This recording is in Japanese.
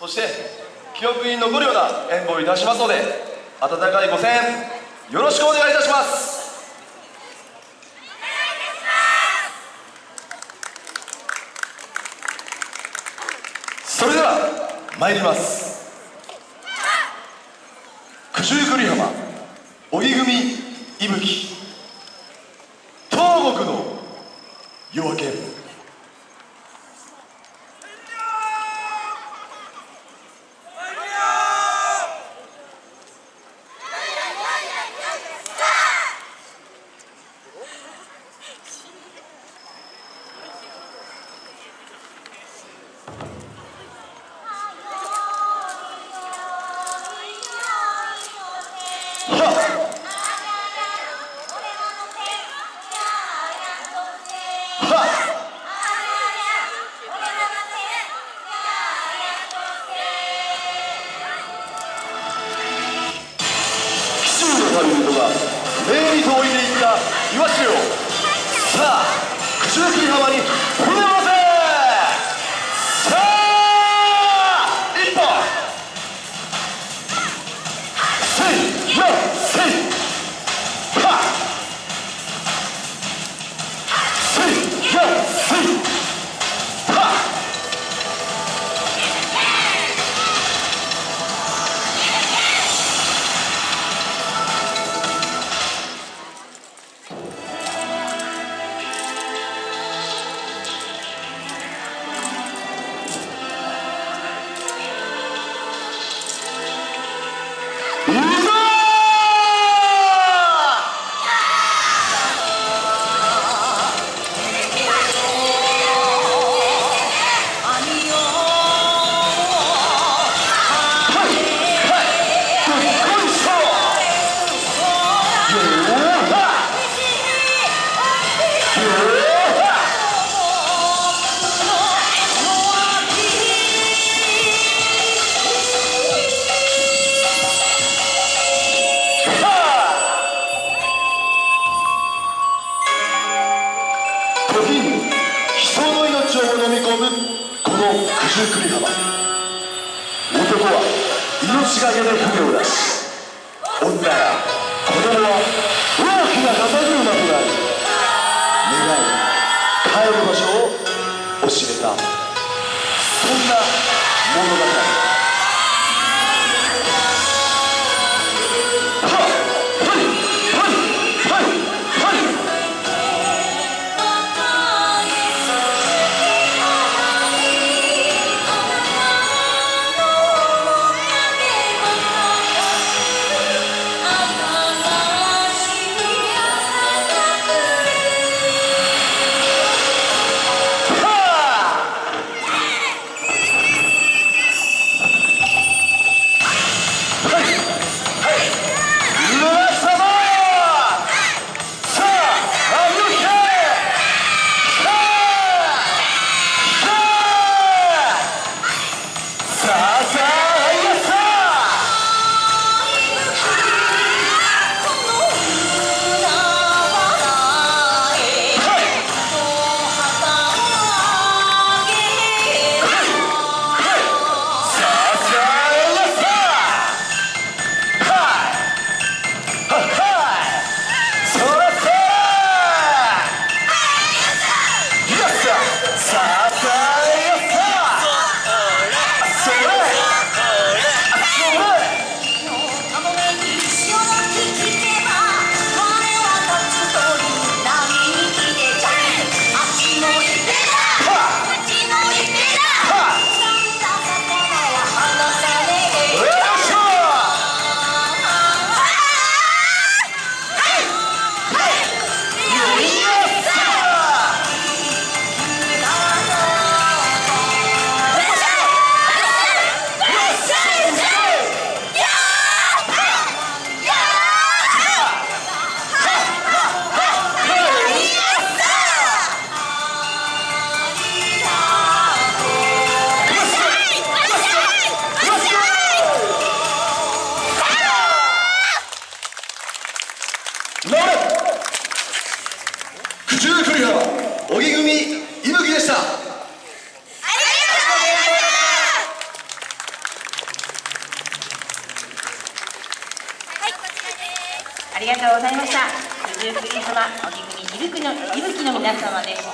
そして記憶に残るような演舞をいたしますので温かいご声援よろしくお願いいたします。それでは参ります。九十九里浜荻組息吹東国の夜明け。さあ九十九里浜に船を十九里浜。男は命がけで船を出し女や乗れ九十九里浜荻組伊吹でした。ありがとうございました、ありがとうございました九十九里浜荻組伊吹の伊吹の皆様でした。